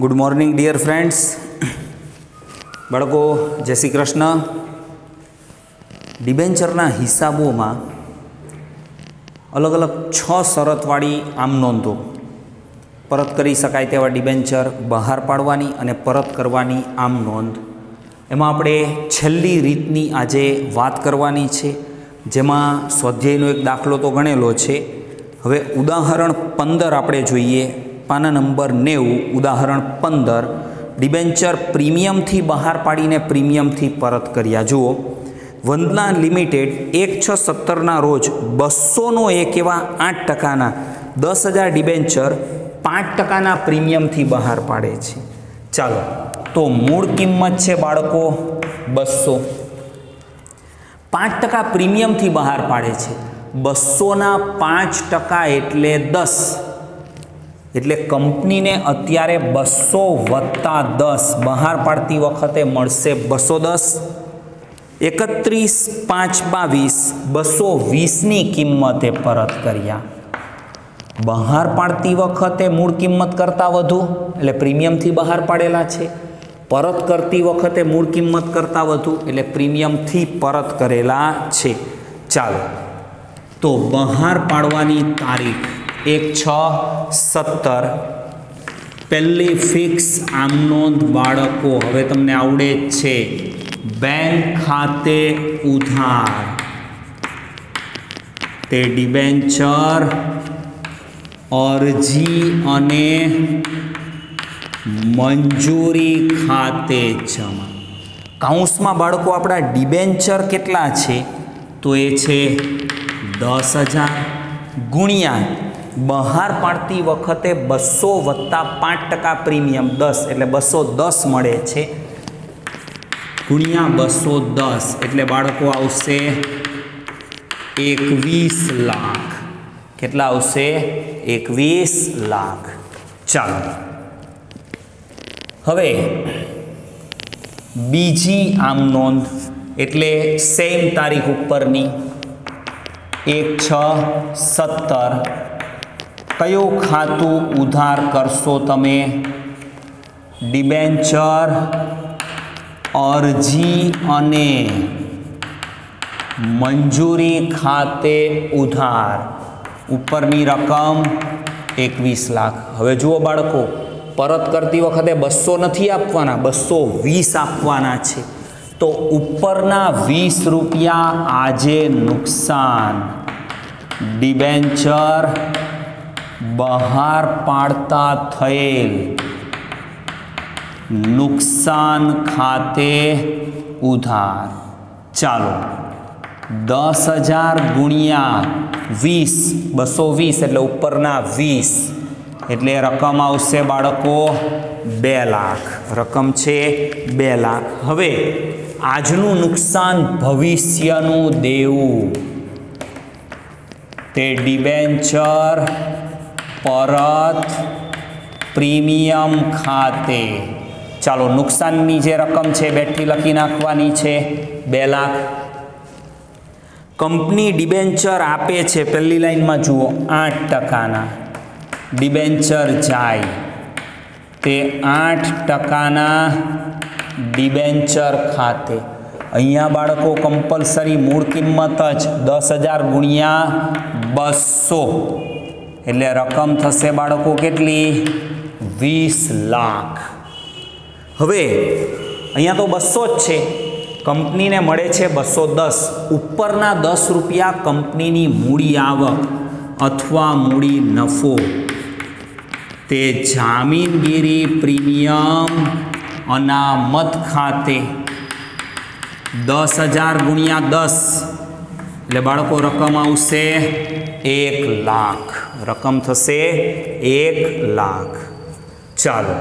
Good morning dear friends બાળકો, જય શ્રી કૃષ્ણ. ડિબેન્ચરના હિસાબોમાં અલગ અલગ છ શરતવાળી આમ નોંધો. પરત કરી શકાય તેવા ડિબેન્ચર બહાર પાડવાની અને પરત કરવાની આમ નોંધ. એમાં આપણે છેલ્લી રીતની આજે વાત કરવાની છે. જેમાં સ્વાધ્યાયનો એક દાખલો તો ગણેલો છે. હવે ઉદાહરણ પંદર આપણે જોઈએ. પાના નંબર નેવું, ઉદાહરણ પંદર, ડિબેન્ચર પ્રીમિયમથી બહાર પાડીને પ્રીમિયમથી પરત કર્યા. જુઓ, વંદના લિમિટેડ એક છ સત્તરના રોજ બસોનો એક એવા આઠ ટકાના, દસ હજાર ડિબેન્ચર પાંચ ટકાના પ્રીમિયમથી બહાર પાડે છે. ચાલો, તો મૂળ કિંમત છે બાળકો બસો પાંચ ટકા પ્રીમિયમથી બહાર પાડે છે. બસોના પાંચ ટકા એટલે દસ. એટલે કંપનીને અત્યારે બસો વત્તા દસ બહાર પાડતી વખતે મળશે બસો દસ. એકત્રીસ પાંચ બાવીસ બસો વીસની કિંમતે પરત કર્યા. બહાર પાડતી વખતે મૂળ કિંમત કરતાં વધુ, એટલે પ્રીમિયમથી બહાર પાડેલા છે. પરત કરતી વખતે મૂળ કિંમત કરતાં વધુ, એટલે પ્રીમિયમથી પરત કરેલા છે. ચાલો. તો બહાર પાડવાની તારીખ. એક, છ, સત્તર. પહેલી ફિક્સ આમ બાળકો, હવે તમને આવડે જ છે. બેંક ખાતે ઉધાર. તે ડિબેન્ચર અરજી અને મંજૂરી ખાતે જમા. કાઉન્સમાં બાળકો, આપણા ડિબેન્ચર કેટલા છે? તો એ છે દસ હજાર ગુણ્યા બહાર પાડતી વખતે બસો વત્તા પાંચ ટકા પ્રીમિયમ દસ, એટલે બસો દસ મળે છે. ગુણ્યા બસો દસ, એટલે બાળકો આવશે એકવીસ લાખ. કેટલા આવશે? એકવીસ લાખ. ચાલો. હવે બીજી આમ નોંધ, એટલે સેમ તારીખ ઉપરની. એક, છ, સત્તર કયું ખાતું ઉધાર કરશો તમે? ડિબેન્ચર, અરજી અને મંજૂરી ખાતે ઉધાર. ઉપરની રકમ એકવીસ લાખ. હવે જુઓ બાળકો, પરત કરતી વખતે બસો નથી આપવાના, બસો વીસ આપવાના છે. તો ઉપરના વીસ રૂપિયા આજે નુકસાન. ડિબેન્ચર બહાર પાડતા થયેલ નુકસાન ખાતે ઉધાર. ચાલો, દસ હજાર ગુણ્યા વીસ, બસો વીસ એટલે ઉપરના વીસ. એટલે રકમ આવશે બાળકો બે લાખ. રકમ છે બે લાખ. હવે, આજનું નુકસાન ભવિષ્યનું દેવું. તે ડિબેન્ચર પરત પ્રીમિયમ ખાતે. ચાલો, નુકસાનની જે રકમ છે બેઠી લખી નાખવાની છે. બે લાખ. કંપની ડિબેન્ચર આપે છે, પહેલી લાઈનમાં જુઓ, આઠ ટકાના. ડિબેન્ચર જાય. તે આઠ ટકાના ડિબેન્ચર ખાતે. અહીંયા બાળકો કમ્પલસરી મૂળ કિંમત જ દસ હજાર ગુણ્યા બસો. એટલે રકમ થશે બાળકો કેટલી? વીસ લાખ. હવે અહીંયા તો બસો જ છે. કંપનીને મળે છે બસો દસ. ઉપરના દસ રૂપિયા કંપનીની મૂડી આવક અથવા મૂડી નફો. તે જામીનગીરી પ્રીમિયમ અનામત ખાતે દસ હજાર ગુણ્યા દસ. એટલે બાળકો, રકમ આવશે એક લાખ. રકમ થશે એક લાખ. ચાલો.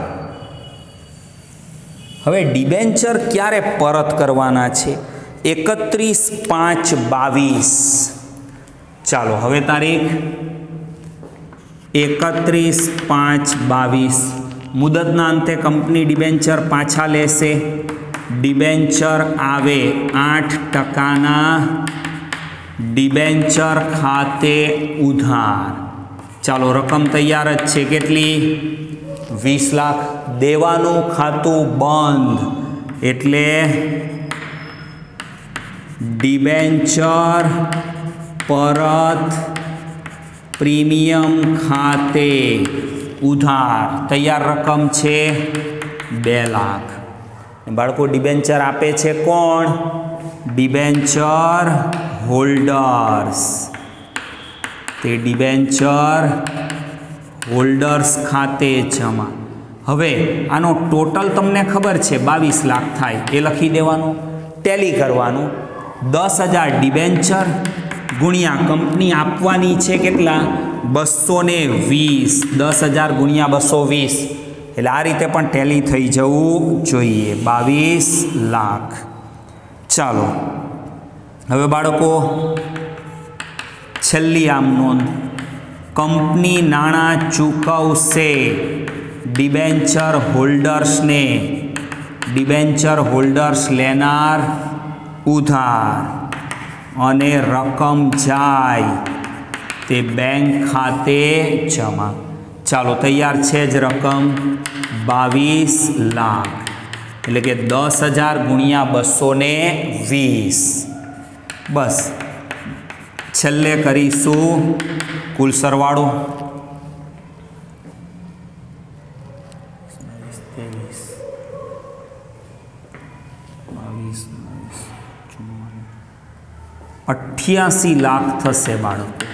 હવે ડિબેન્ચર ક્યારે પરત કરવાના છે? એકત્રીસ પાંચ બાવીસ. ચાલો, હવે તારીખ. એકત્રીસ પાંચ બાવીસ. મુદતના અંતે કંપની ડિબેન્ચર પાછા લેશે. ડિબેન્ચર આવે આઠ ટકાના ડિબેન્ચર ખાતે ઉધાર. ચાલો, રકમ તૈયાર જ છે. કેટલી? વીસ લાખ. દેવાનું ખાતું બંધ. એટલે ડિબેન્ચર પરત પ્રીમિયમ ખાતે ઉધાર. તૈયાર રકમ છે બે લાખ. બાળકો, ડિબેન્ચર આપે છે કોણ? Debenture holders. તે ડિબેન્ચર હોલ્ડર્સ ખાતે જમા. હવે આનો ટોટલ તમને ખબર છે, બાવીસ લાખ થાય. એ લખી દેવાનું, ટેલી કરવાનું. દસ હજાર ડિબેન્ચર ગુણ્યા કંપની આપવાની છે કેટલા? બસો ને વીસ. દસ હજાર ગુણ્યા બસો વીસ. એટલે આ રીતે પણ ટેલી થઈ જવું જોઈએ. બાવીસ લાખ. ચાલો. હવે બાળકો, છેલ્લી આમ નોંધ. કંપની નાણાં ચૂકવશે ડિબેન્ચર હોલ્ડર્સને. ડિબેન્ચર હોલ્ડર્સ લેનાર ઉધાર. અને રકમ જાય. તે બેંક ખાતે જમા. ચાલો, તૈયાર છે જ રકમ. બાવીસ લાખ. એટલે કે દસ હજાર ગુણ્યા બસો વીસ. બસ. છેલ્લે કરીશું કુલ સરવાળો અઠ્યાસી લાખ થશે બાળકો.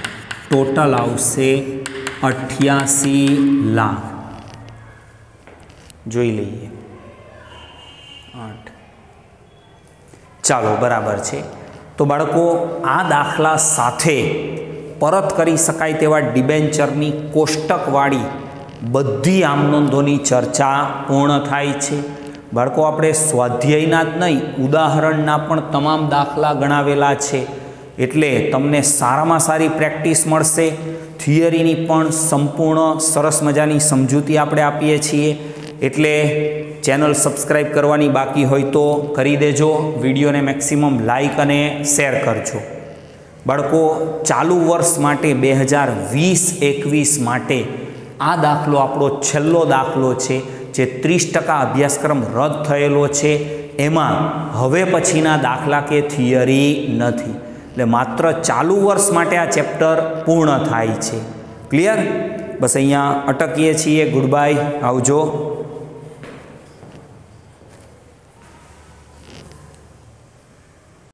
ટોટલ આવશે અઠ્યાસી લાખ. જોઈ લઈએ. આઠ. ચાલો બરાબર છે. તો બાળકો, આ દાખલા સાથે પરત કરી શકાય તેવા ડિબેન્ચરની કોષ્ટકવાળી બધી આમ નોંધોની ચર્ચા પૂર્ણ થાય છે. બાળકો, આપણે સ્વાધ્યાયના જ નહીં, ઉદાહરણના પણ તમામ દાખલા ગણાવેલા છે. એટલે તમને સારામાં સારી પ્રેક્ટિસ મળશે. થિયરીની પણ સંપૂર્ણ સરસ મજાની સમજૂતી આપણે આપીએ છીએ. એટલે ચેનલ સબસ્ક્રાઈબ કરવાની બાકી હોય તો કરી દેજો. વિડીયોને મેક્સિમમ લાઈક અને શેર કરજો. બાળકો, ચાલુ વર્ષ માટે બે હજાર વીસ એકવીસ માટે આ દાખલો આપણો છેલ્લો દાખલો છે, જે ત્રીસ ટકા અભ્યાસક્રમ રદ થયેલો છે. એમાં હવે પછીના દાખલા કે થિયરી નથી. એટલે માત્ર ચાલુ વર્ષ માટે આ ચેપ્ટર પૂર્ણ થાય છે. ક્લિયર? બસ અહીંયા અટકીએ છીએ. ગુડ બાય આવજો.